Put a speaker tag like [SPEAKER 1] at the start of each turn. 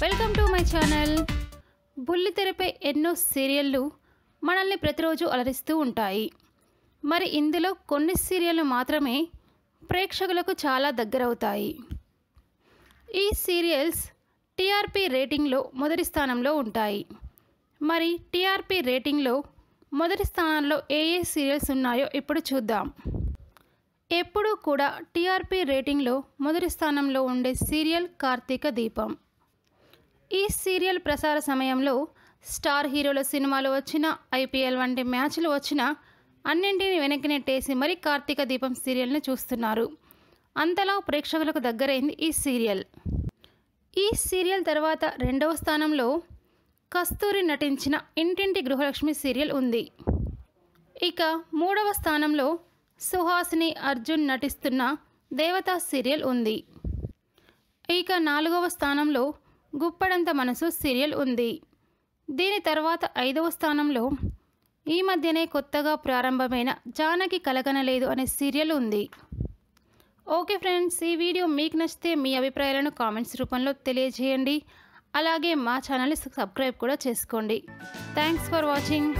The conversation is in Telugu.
[SPEAKER 1] Welcome to my channel. బుల్లితెరపై ఎన్నో సీరియళ్ళు మనల్ని ప్రతిరోజు అలరిస్తూ ఉంటాయి. మరి ఇందులో కొన్ని సీరియళ్ళు మాత్రమే ప్రేక్షకులకు చాలా దగ్గరవుతాయి. ఈ సీరియల్స్ టీఆర్పీ రేటింగ్లో మొదటి స్థానంలో ఉంటాయి. మరి టీఆర్పీ రేటింగ్లో మొదటి స్థానంలో ఏ ఏ సీరియల్స్ ఉన్నాయో ఇప్పుడు చూద్దాం. ఎప్పుడూ కూడా టీఆర్పీ రేటింగ్లో మొదటి స్థానంలో ఉండే సీరియల్ కార్తీక దీపం. ఈ సీరియల్ ప్రసార సమయంలో స్టార్ హీరోల సినిమాలు వచ్చిన ఐపీఎల్ వంటి మ్యాచ్లు వచ్చినా అన్నింటిని వెనక్కి నెట్టేసి మరి కార్తీక దీపం సీరియల్ని చూస్తున్నారు. అంతలా ప్రేక్షకులకు దగ్గరైంది ఈ సీరియల్. ఈ సీరియల్ తర్వాత రెండవ స్థానంలో కస్తూరి నటించిన ఇంటింటి గృహలక్ష్మి సీరియల్ ఉంది. ఇక మూడవ స్థానంలో సుహాసిని అర్జున్ నటిస్తున్న దేవతా సీరియల్ ఉంది. ఇక నాలుగవ స్థానంలో గుప్పడంత మనసు సీరియల్ ఉంది. దీని తర్వాత ఐదవ స్థానంలో ఈ మధ్యనే కొత్తగా ప్రారంభమైన జానకి కలగనలేదు అనే సీరియల్ ఉంది. ఓకే ఫ్రెండ్స్ ఈ వీడియో మీకు నచ్చితే మీ అభిప్రాయాలను కామెంట్స్ రూపంలో తెలియజేయండి. అలాగే మా ఛానల్ని సబ్స్క్రైబ్ కూడా చేసుకోండి. Thanks for watching.